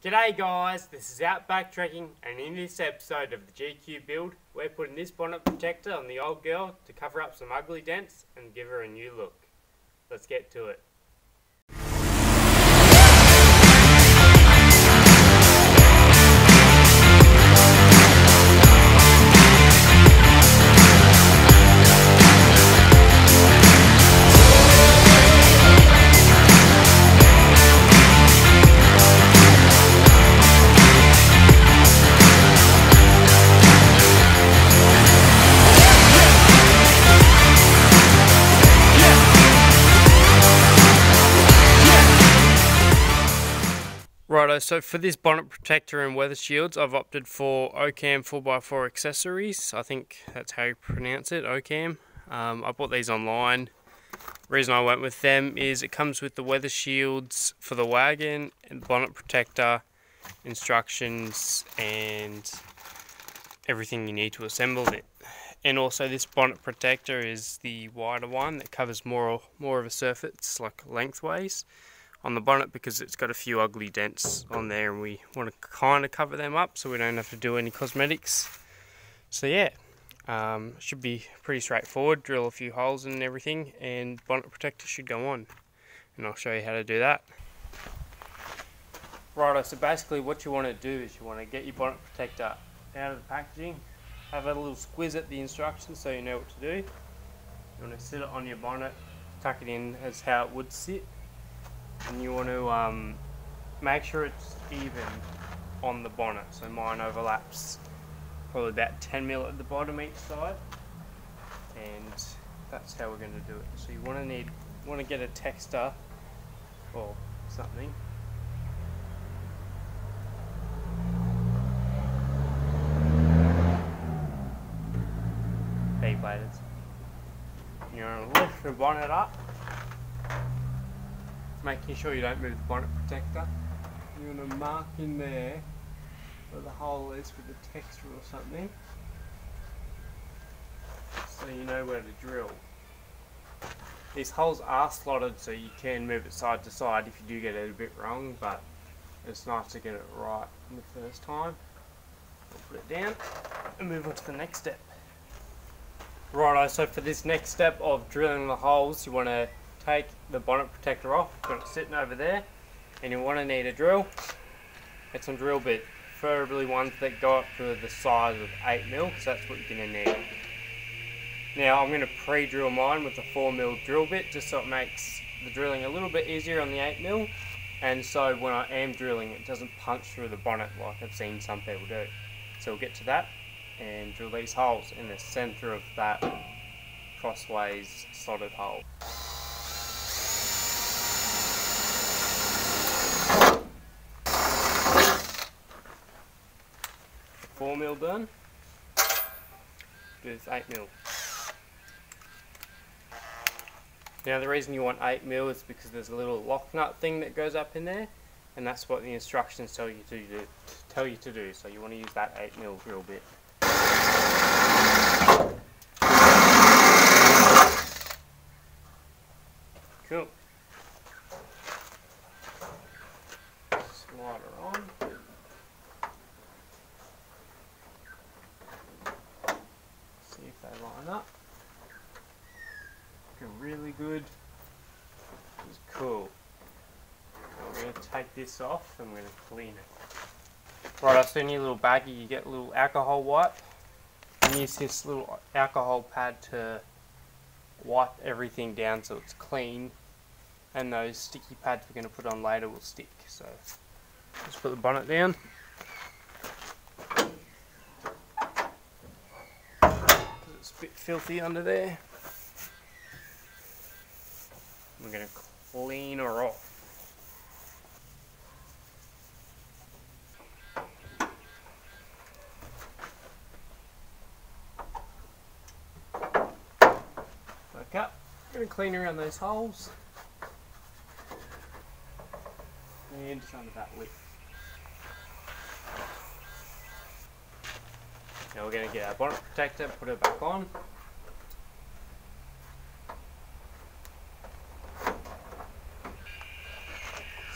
G'day guys, this is Outback Trekking and in this episode of the GQ build we're putting this bonnet protector on the old girl to cover up some ugly dents and give her a new look. Let's get to it. So for this bonnet protector and weather shields, I've opted for Ocam 4x4 accessories. I think that's how you pronounce it, Ocam. Um, I bought these online. reason I went with them is it comes with the weather shields for the wagon and bonnet protector, instructions, and everything you need to assemble it. And also this bonnet protector is the wider one that covers more more of a surface, like lengthways on the bonnet because it's got a few ugly dents on there and we want to kind of cover them up so we don't have to do any cosmetics. So yeah, um, should be pretty straightforward. Drill a few holes and everything and bonnet protector should go on. And I'll show you how to do that. Righto, so basically what you want to do is you want to get your bonnet protector out of the packaging, have a little squiz at the instructions so you know what to do. You want to sit it on your bonnet, tuck it in as how it would sit and you want to um, make sure it's even on the bonnet. So mine overlaps probably about 10 mil at the bottom each side. And that's how we're going to do it. So you want to need want to get a texter or something. You're going to lift the bonnet up making sure you don't move the bonnet protector. You're going to mark in there where the hole is with the texter or something so you know where to drill. These holes are slotted so you can move it side to side if you do get it a bit wrong but it's nice to get it right the first time. We'll put it down and move on to the next step. Righto, so for this next step of drilling the holes you want to take the bonnet protector off, got it sitting over there, and you want to need a drill. Get some drill bit, preferably ones that go up to the size of 8mm, because that's what you're going to need. Now I'm going to pre-drill mine with a 4mm drill bit, just so it makes the drilling a little bit easier on the 8mm, and so when I am drilling it doesn't punch through the bonnet like I've seen some people do. So we'll get to that and drill these holes in the centre of that crossways slotted hole. Mil done with eight mil. Now the reason you want 8 mil is because there's a little lock nut thing that goes up in there and that's what the instructions tell you to do, tell you to do. So you want to use that 8 mil drill bit. Cool. Slide her on. line up. Looking really good. It's cool. we're going to take this off and we're going to clean it. Right, so in your little baggie you get a little alcohol wipe. And use this little alcohol pad to wipe everything down so it's clean. And those sticky pads we're going to put on later will stick. So let's put the bonnet down. It's a bit filthy under there. We're going to clean her off. Okay, I'm going to clean around those holes and just under that lip. Now we're going to get our bonnet protector, put it back on.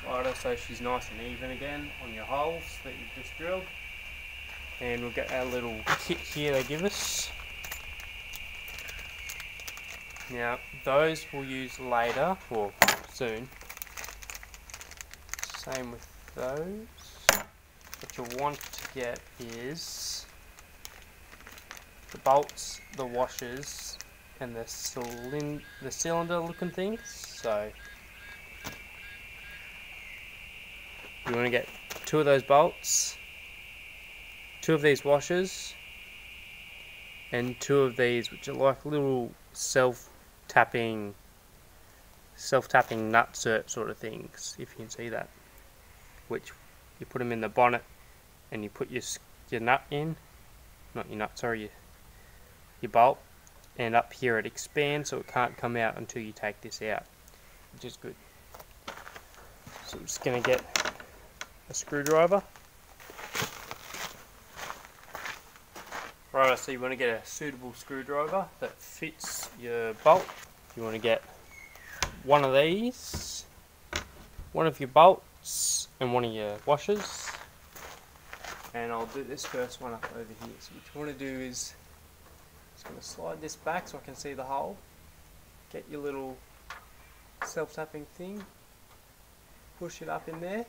Slide her so she's nice and even again on your holes that you've just drilled. And we'll get our little kit here they give us. Now, those we'll use later, or soon. Same with those. What you want to get is the bolts, the washers, and the, cylin the cylinder looking things. So, you want to get two of those bolts, two of these washers, and two of these, which are like little self tapping self-tapping nutsert sort of things if you can see that which you put them in the bonnet and you put your, your nut in not your nut sorry your, your bolt and up here it expands so it can't come out until you take this out which is good. So I'm just going to get a screwdriver Right, so you want to get a suitable screwdriver that fits your bolt. You want to get one of these, one of your bolts, and one of your washers. And I'll do this first one up over here. So what you want to do is, just going to slide this back so I can see the hole. Get your little self-tapping thing, push it up in there,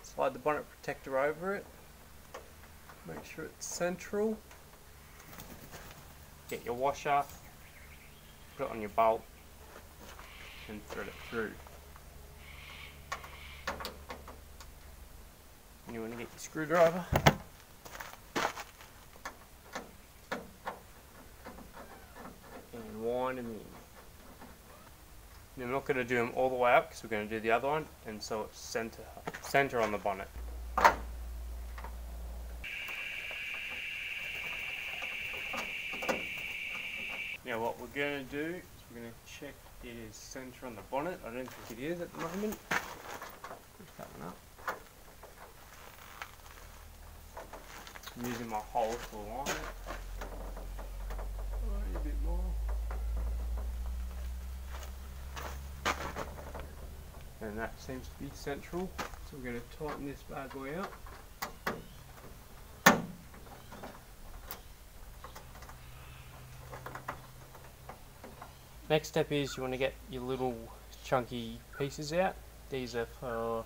slide the bonnet protector over it, make sure it's central get your washer, put it on your bolt, and thread it through. You want to get your screwdriver. And wind them in. Now I'm not going to do them all the way up because we're going to do the other one and so it's center, center on the bonnet. Now what we're going to do is we're going to check it is centre on the bonnet. I don't think it is at the moment. Push that one up. I'm using my hole to align it. a bit more. And that seems to be central. So we're going to tighten this bad boy out. Next step is you want to get your little chunky pieces out. These are for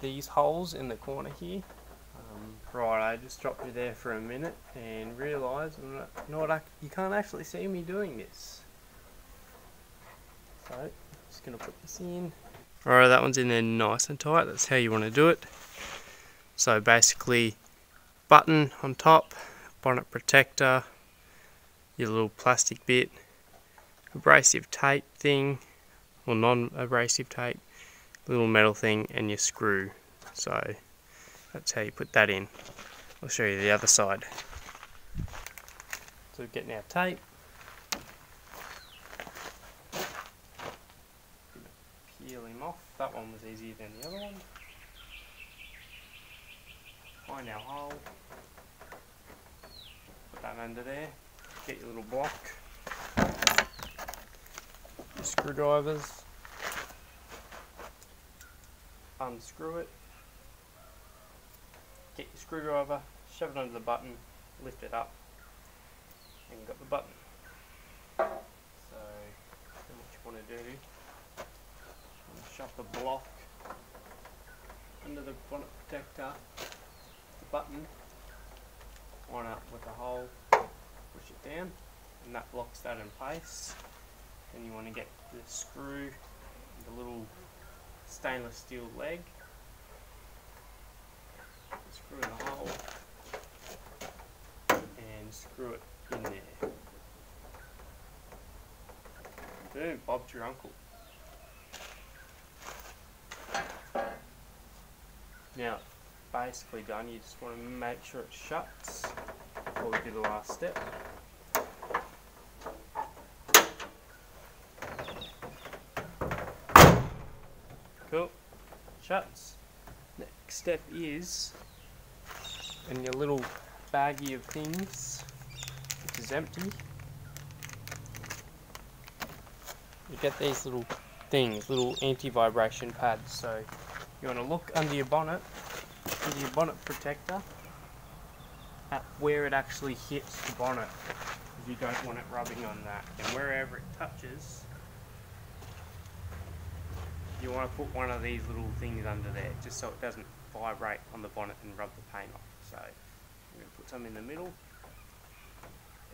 these holes in the corner here. Um, right, I just dropped you there for a minute and realised, you know what, I, you can't actually see me doing this. So, I'm just going to put this in. Alright, that one's in there nice and tight. That's how you want to do it. So basically, button on top, bonnet protector, your little plastic bit, abrasive tape thing, or non-abrasive tape, little metal thing, and your screw. So that's how you put that in. I'll show you the other side. So we're getting our tape. Peel him off. That one was easier than the other one. Find our hole. Put that under there. Get your little block screwdrivers, unscrew it, get your screwdriver, shove it under the button, lift it up, and you've got the button. So, what you want to do, shove the block under the bonnet protector, the button, line up with the hole, push it down, and that locks that in place. Then you want to get the screw, the little stainless steel leg, screw in the hole, and screw it in there. Boom, Bob's your uncle. Now, basically done, you just want to make sure it shuts before we do the last step. Cool. Shuts. Next step is in your little baggie of things, which is empty. You get these little things, little anti-vibration pads. So you want to look under your bonnet, under your bonnet protector, at where it actually hits the bonnet. If you don't want it rubbing on that. And wherever it touches, you want to put one of these little things under there, just so it doesn't vibrate on the bonnet and rub the paint off. So I'm going to put some in the middle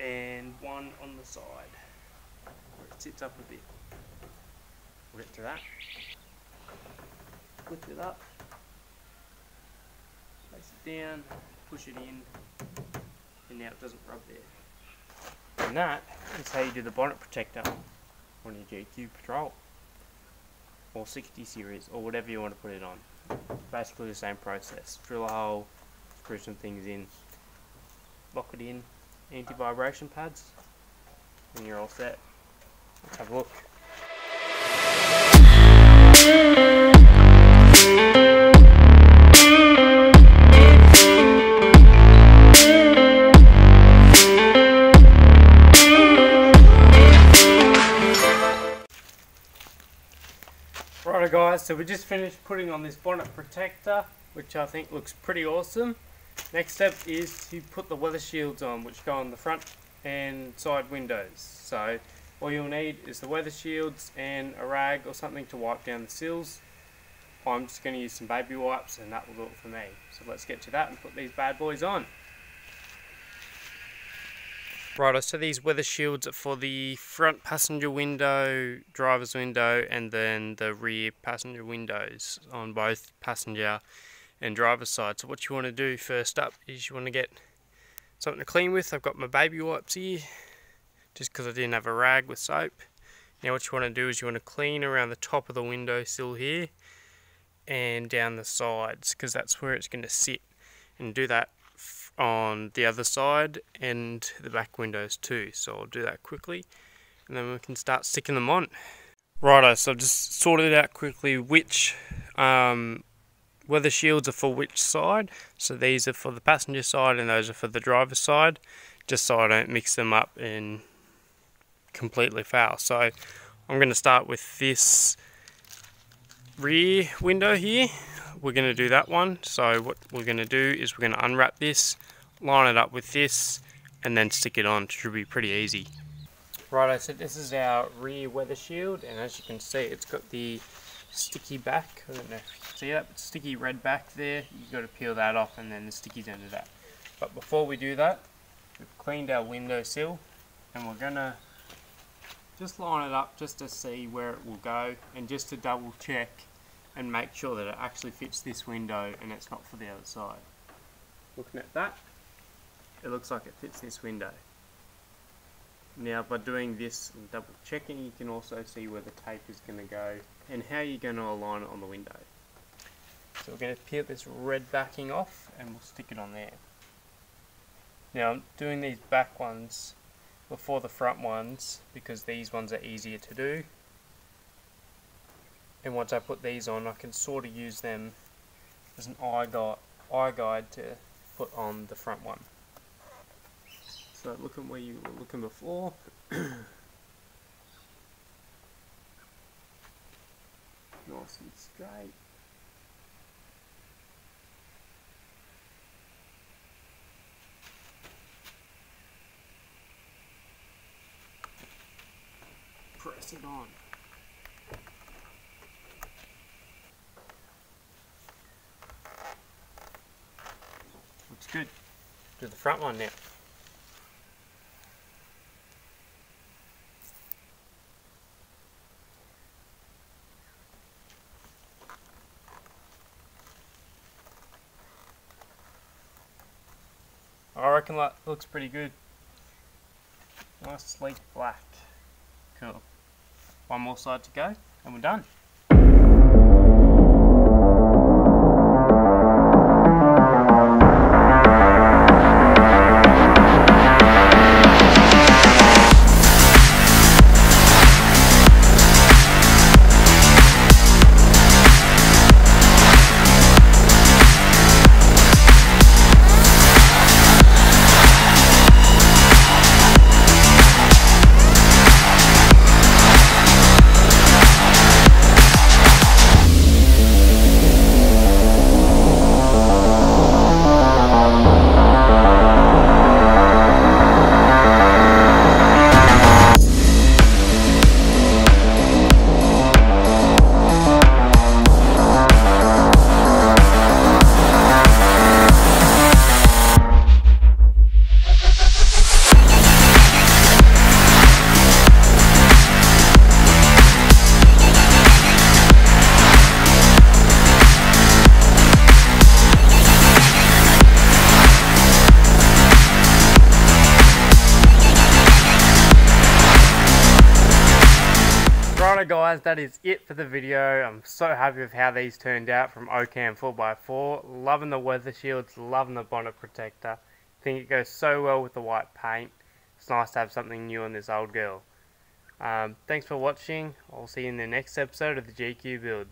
and one on the side where it sits up a bit. We'll get to that. Lift it up, place it down, push it in, and now it doesn't rub there. And that is how you do the bonnet protector on your GQ Patrol or 60 series or whatever you want to put it on. Basically the same process. Drill a hole, screw some things in, lock it in, anti-vibration pads, and you're all set. Let's have a look. Guys, so we just finished putting on this bonnet protector, which I think looks pretty awesome. Next step is to put the weather shields on, which go on the front and side windows. So all you'll need is the weather shields and a rag or something to wipe down the sills. I'm just going to use some baby wipes and that will do it for me. So let's get to that and put these bad boys on. Righto, so these weather shields are for the front passenger window, driver's window, and then the rear passenger windows on both passenger and driver's side. So what you want to do first up is you want to get something to clean with. I've got my baby wipes here, just because I didn't have a rag with soap. Now what you want to do is you want to clean around the top of the window sill here and down the sides because that's where it's going to sit and do that on the other side and the back windows too. So I'll do that quickly and then we can start sticking them on. Righto, so I've just sorted out quickly which um, weather shields are for which side. So these are for the passenger side and those are for the driver's side, just so I don't mix them up and completely foul. So I'm going to start with this rear window here we're going to do that one. So what we're going to do is we're going to unwrap this, line it up with this, and then stick it on. It should be pretty easy. Right, I so this is our rear weather shield, and as you can see, it's got the sticky back. I don't know if you can see that, sticky red back there. You've got to peel that off, and then the sticky's under that. But before we do that, we've cleaned our windowsill, and we're going to just line it up just to see where it will go, and just to double check and make sure that it actually fits this window and it's not for the other side. Looking at that, it looks like it fits this window. Now by doing this and double checking you can also see where the tape is going to go and how you're going to align it on the window. So we're going to peel this red backing off and we'll stick it on there. Now I'm doing these back ones before the front ones because these ones are easier to do and once I put these on I can sort of use them as an eye guide, eye guide to put on the front one. So looking where you were looking before. Nice and straight. Press it on good. Do the front one now. I reckon that looks pretty good. Nice sleek black. Cool. One more side to go and we're done. Guys, that is it for the video. I'm so happy with how these turned out from Ocam 4x4. Loving the weather shields, loving the bonnet protector. think it goes so well with the white paint. It's nice to have something new on this old girl. Um, thanks for watching. I'll see you in the next episode of the GQ build.